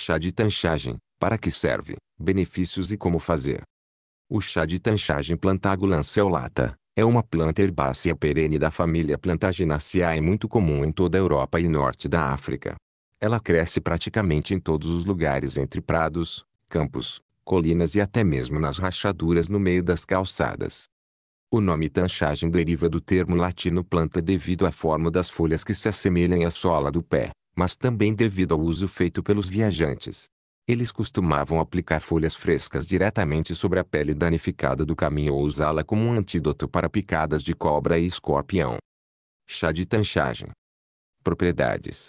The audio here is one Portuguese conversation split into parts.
Chá de tanchagem, para que serve, benefícios e como fazer. O chá de tanchagem Plantago lanceolata, é uma planta herbácea perene da família Plantaginaceae muito comum em toda a Europa e norte da África. Ela cresce praticamente em todos os lugares entre prados, campos, colinas e até mesmo nas rachaduras no meio das calçadas. O nome tanchagem deriva do termo latino planta devido à forma das folhas que se assemelham à sola do pé, mas também devido ao uso feito pelos viajantes. Eles costumavam aplicar folhas frescas diretamente sobre a pele danificada do caminho ou usá-la como um antídoto para picadas de cobra e escorpião. Chá de tanchagem. Propriedades.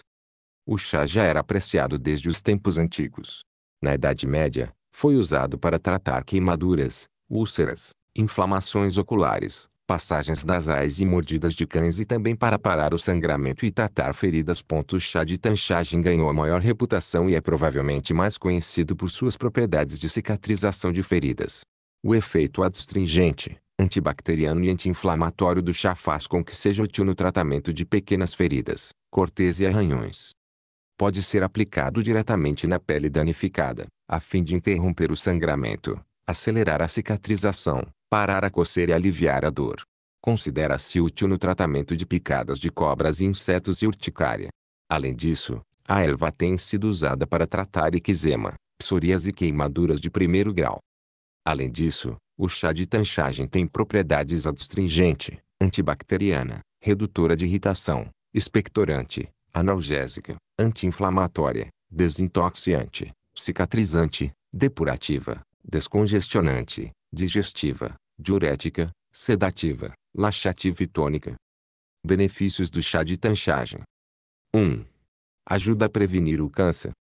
O chá já era apreciado desde os tempos antigos. Na Idade Média, foi usado para tratar queimaduras, úlceras, inflamações oculares, passagens nasais e mordidas de cães e também para parar o sangramento e tratar feridas. O chá de tanchagem ganhou a maior reputação e é provavelmente mais conhecido por suas propriedades de cicatrização de feridas. O efeito adstringente, antibacteriano e anti-inflamatório do chá faz com que seja útil no tratamento de pequenas feridas, cortes e arranhões. Pode ser aplicado diretamente na pele danificada, a fim de interromper o sangramento, acelerar a cicatrização, parar a coceira e aliviar a dor. Considera-se útil no tratamento de picadas de cobras e insetos e urticária. Além disso, a erva tem sido usada para tratar eczema, psoríase e queimaduras de primeiro grau. Além disso, o chá de tanchagem tem propriedades adstringente, antibacteriana, redutora de irritação, expectorante, analgésica, anti-inflamatória, desintoxicante, cicatrizante, depurativa, descongestionante, digestiva, diurética, sedativa, laxativa e tônica. Benefícios do chá de tanchagem. 1. Ajuda a prevenir o câncer.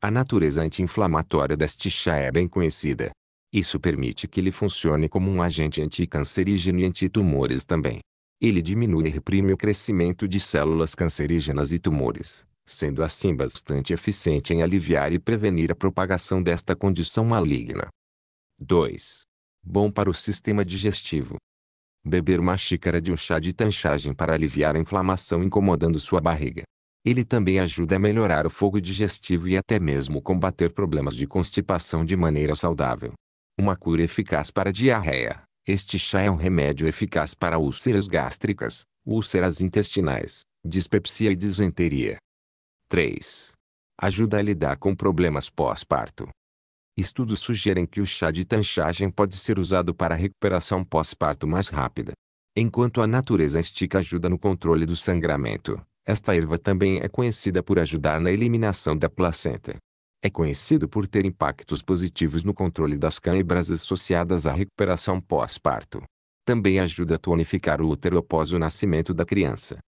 A natureza anti-inflamatória deste chá é bem conhecida. Isso permite que ele funcione como um agente anticancerígeno e antitumores também. Ele diminui e reprime o crescimento de células cancerígenas e tumores, sendo assim bastante eficiente em aliviar e prevenir a propagação desta condição maligna. 2. Bom para o sistema digestivo. Beber uma xícara de um chá de tanchagem para aliviar a inflamação incomodando sua barriga. Ele também ajuda a melhorar o fogo digestivo e até mesmo combater problemas de constipação de maneira saudável. Uma cura eficaz para diarreia. Este chá é um remédio eficaz para úlceras gástricas, úlceras intestinais, dispepsia e disenteria. 3. Ajuda a lidar com problemas pós-parto. Estudos sugerem que o chá de tanchagem pode ser usado para recuperação pós-parto mais rápida. Enquanto a natureza estica ajuda no controle do sangramento, esta erva também é conhecida por ajudar na eliminação da placenta. É conhecido por ter impactos positivos no controle das câimbras associadas à recuperação pós-parto. Também ajuda a tonificar o útero após o nascimento da criança.